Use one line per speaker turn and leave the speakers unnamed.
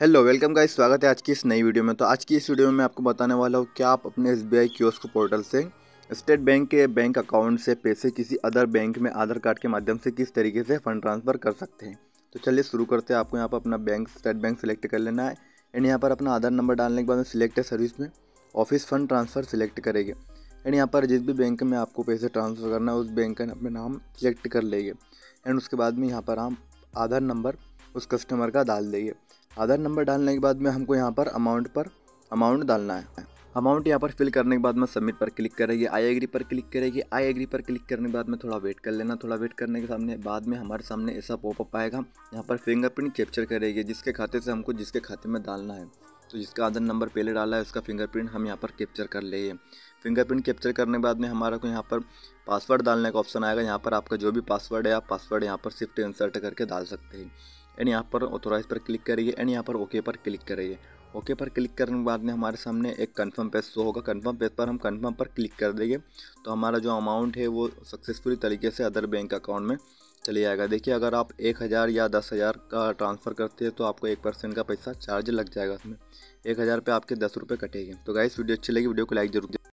Hello welcome guys स्वागत है आज की इस नई वीडियो में। तो आज की इस वीडियो में मैं आपको बताने वाला हूँ क्या आप अपने एस बी आई पोर्टल से स्टेट बैंक के बैंक अकाउंट से पैसे किसी अदर बैंक में आधार कार्ड के माध्यम से किस तरीके से फ़ंड ट्रांसफ़र कर सकते हैं। तो चलिए शुरू करते हैं। आपको यहाँ पर अपना बैंक, स्टेट बैंक सेलेक्ट कर लेना है एंड यहाँ पर अपना आधार नंबर डालने के बाद में सिलेक्ट है सर्विस में, ऑफ़िस फ़ंड ट्रांसफ़र सिलेक्ट करेंगे। एंड यहाँ पर जिस भी बैंक में आपको पैसे ट्रांसफ़र करना है, उस बैंक का अपना नाम सिलेक्ट कर लेंगे। एंड उसके बाद में यहाँ पर हम आधार नंबर उस कस्टमर का डाल देंगे। आधार नंबर डालने के बाद में हमको यहाँ पर अमाउंट पर अमाउंट डालना है। अमाउंट यहाँ पर फिल करने के बाद में सबमिट पर क्लिक करेगी। आई एग्री पर क्लिक करेगी। आई एग्री पर क्लिक करने के बाद में थोड़ा वेट कर लेना। थोड़ा वेट करने के सामने बाद में हमारे सामने ऐसा पॉपअप आएगा। यहाँ पर फिंगरप्रिंट कैप्चर करेगी। जिसके खाते से हमको जिसके खाते में डालना है। तो जिसका आधार नंबर पहले डाला है, उसका फिंगरप्रिंट हम यहाँ पर कैप्चर कर लेंगे। फिंगरप्रिंट कैप्चर करने के बाद में हमारा को यहाँ पर पासवर्ड डालने का ऑप्शन आएगा। यहाँ पर आपका जो भी पासवर्ड है, आप पासवर्ड यहाँ पर शिफ्ट इंसर्ट करके डाल सकते हैं। एंड यहाँ पर ऑथोराइज पर क्लिक करिए एंड यहाँ पर ओके पर क्लिक करिए। ओके पर क्लिक करने के बाद में हमारे सामने एक कंफर्म पेज शो होगा। कंफर्म पेज पर हम कंफर्म पर क्लिक कर देंगे। तो हमारा जो अमाउंट है वो सक्सेसफुली तरीके से अदर बैंक अकाउंट में चले जाएगा। देखिए, अगर आप एक हज़ार या दस हज़ार का ट्रांसफ़र करते हैं तो आपको एक परसेंट का पैसा चार्ज लग जाएगा उसमें। एक हज़ार पे आपके दस रुपये कटेंगे। तो गाइस वीडियो अच्छी लगी, वीडियो को लाइक ज़रूर